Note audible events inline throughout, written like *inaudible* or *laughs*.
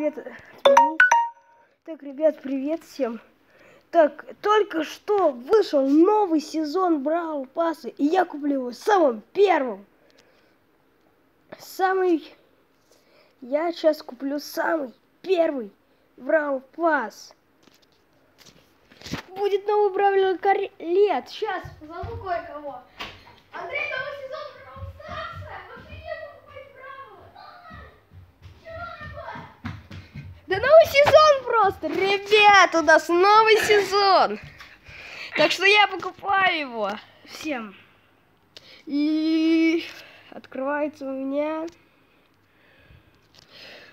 привет. Так, ребят, привет всем. Так, только что вышел новый сезон Бравл Пасса, и я куплю его самым первым. Самый... Я сейчас куплю самый первый Бравл Пасс. Будет новый Бравл лет. Сейчас позову кое-кого. Андрей, новый сезон Бравл Старса. Пошли покупать Бравл. Да новый сезон просто! Ребят, у нас новый сезон! Так что я покупаю его всем. И открывается у меня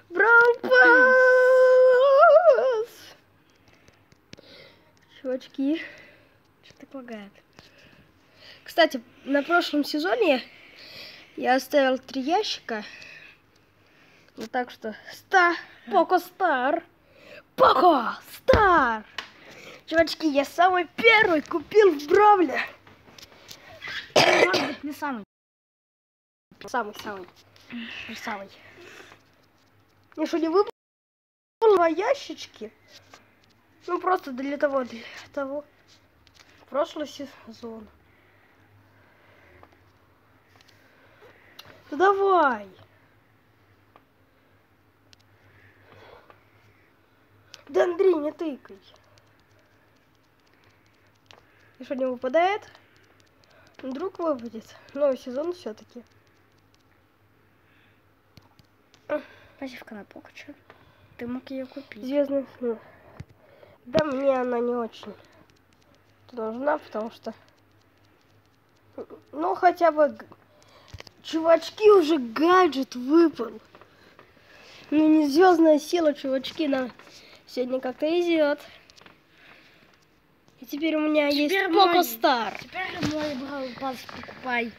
Браул Пасс! Чувачки, что-то лагает. Кстати, на прошлом сезоне я оставил три ящика. Вот так что ста, Поко Стар. Поко Стар. Чувачки, я самый первый купил в Бравле. Может быть, не самый. Самый-самый. Самый. Мне что, не выпало два ящички? Ну, просто для того, для того. Прошлый сезон. Ну, давай. Да, Андрей, не тыкай. И что, не выпадает? Вдруг выпадет. Новый сезон все-таки. Пассивка на покачу. Ты мог ее купить. Звездный Да, мне она не очень должна, потому что... Ну, хотя бы... Чувачки, уже гаджет выпал. Ну, не звездная сила, чувачки, нам сегодня как-то идет. И теперь у меня Теперь есть мой. Поко Стар. Теперь мой брал пас покупай.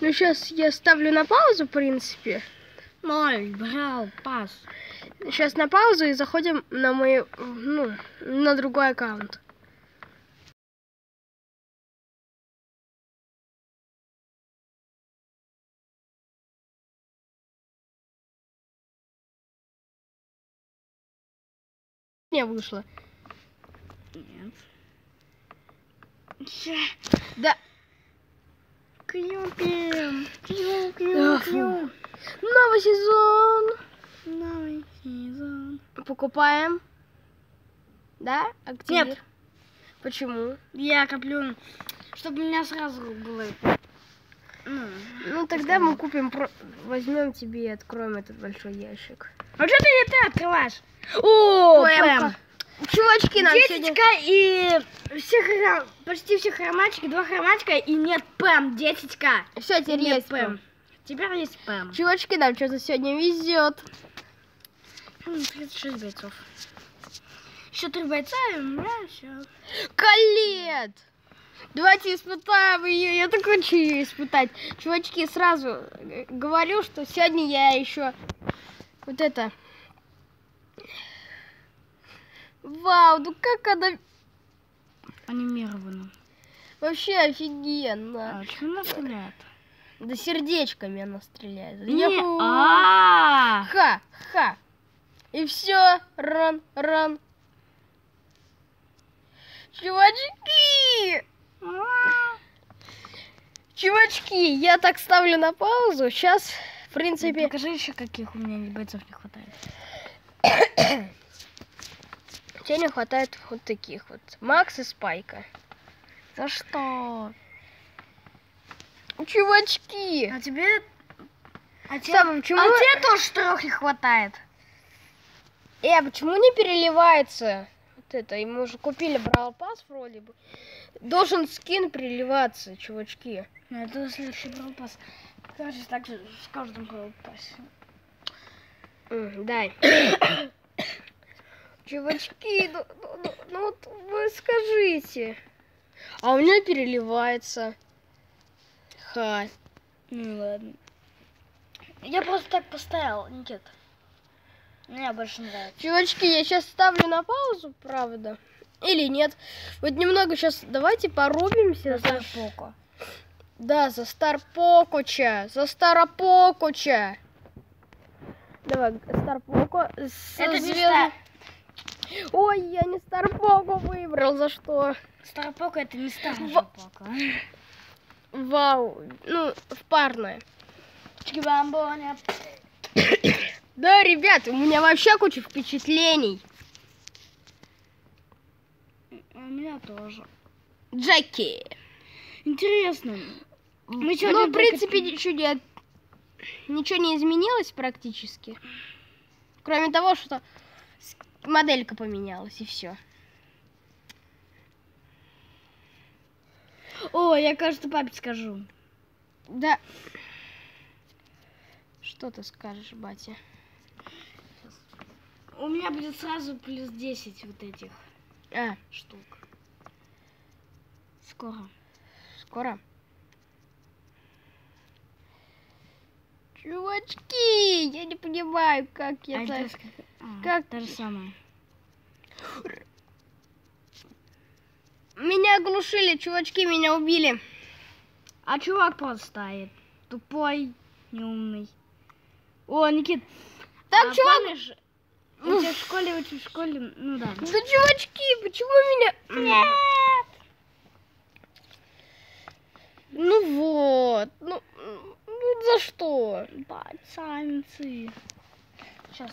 Ну, сейчас я ставлю на паузу, в принципе. Мой брал пас. Сейчас на паузу и заходим на мой, ну, на другой аккаунт. Не вышло. Нет. Да. Кьюпим. Кью, кью, кью. Новый сезон. Новый сезон. Покупаем. Да? Активир. Нет. Почему? Я коплю, чтобы у меня сразу было... Тогда мы купим, возьмем тебе и откроем этот большой ящик. а что ты не ты открываешь? О, Пэм. Чувачки, нам сегодня... Десятка и все хром... почти все хроматики, два хроматика и нет ПЭМ, десятка. Все, теперь Нет есть ПЭМ. ПЭМ. Теперь есть ПЭМ. Чувачки, нам что-то сегодня везет. М, 36 бойцов. Еще три бойца, и у меня все. Калет! Давайте испытаем ее. Я так хочу ее испытать. Чувачки, сразу э, говорю, что сегодня я еще вот это. Вау, ну как она Анимировано. вообще офигенно. А что она стреляет? Да сердечками она стреляет. Не, а Ха, ха. И все, ран, ран. Чувачки! Чувачки, я так ставлю на паузу. Сейчас, в принципе, Покажи еще, каких у меня бойцов не хватает. *coughs* тебе не хватает вот таких вот. Макс и Спайка. За что? Чувачки! А тебе... А тебе, Сам, почему... а тебе тоже трех не хватает. Э, а почему не переливается? Вот это, и мы уже купили Брал Пас вроде бы. Должен скин переливаться, чувачки. Ну, это следующий бралпас. Кажется, так же с каждым бралпасе. М, Дай. *coughs* Чувачки, ну, ну- ну- ну вот вы скажите. А у меня переливается. Ха. Ну ладно. Я просто так поставил, Никит. Мне больше нравится. Чувачки, я сейчас ставлю на паузу, правда? Или нет? Вот немного сейчас давайте порубимся за... Поко. Да, за Старпокуча. За Старопокуча. Давай, Старпок. знаком... с Это звёздным- Ой, я не Старпогу выбрал, за что? Старпока это не старая Во- пока. Вау, ну, в парное. *coughs* Да, ребят, у меня вообще куча впечатлений. У меня тоже. Джеки. Интересно. Мы ну, в принципе, ничего не, ничего не изменилось практически. Кроме того, что моделька поменялась, и все. О, я, кажется, папе скажу. Да. Что ты скажешь, батя? У меня будет сразу плюс 10 вот этих А, штук. Скоро. скоро. Чувачки, я не понимаю, как А это... это а, как- То же самое. Меня оглушили, чувачки меня убили. А чувак просто стоит. Тупой, неумный. О, Никит. Так, а чувак... помнишь, у тебя в школе, у тебя в школе, ну да. Да, чувачки, почему меня... Нет! Ну вот, ну, ну за что? Пацанцы. Сейчас.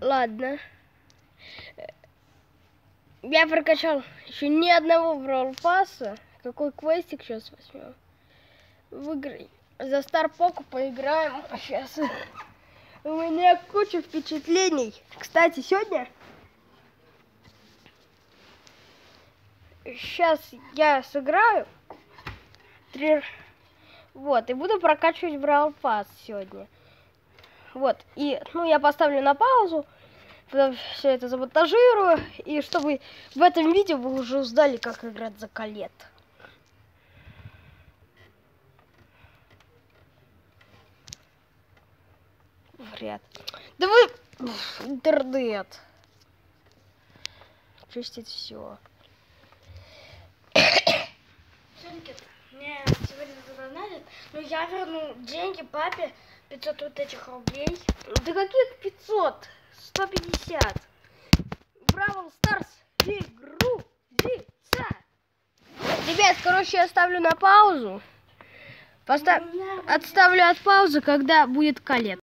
Ладно. Я прокачал еще ни одного брал пасса. Какой квестик сейчас возьмем? Выиграй. За Старпоку поиграем *laughs* сейчас. У меня куча впечатлений. Кстати, сегодня... Сейчас я сыграю. Три... Вот, и буду прокачивать Брал Пас сегодня. Вот, и, ну, я поставлю на паузу, потом все это замонтажирую, и чтобы в этом видео вы уже узнали, как играть за колет. Вряд. Да вы... Уф, Интернет. Чистить все. Мне сегодня задонатят, но я верну деньги папе 500 вот этих рублей. Да каких 500? 150. Бравл Старс игру лица. Ребят, короче, я ставлю на паузу. Поставь, У меня- отставлю от паузы, когда будет колет.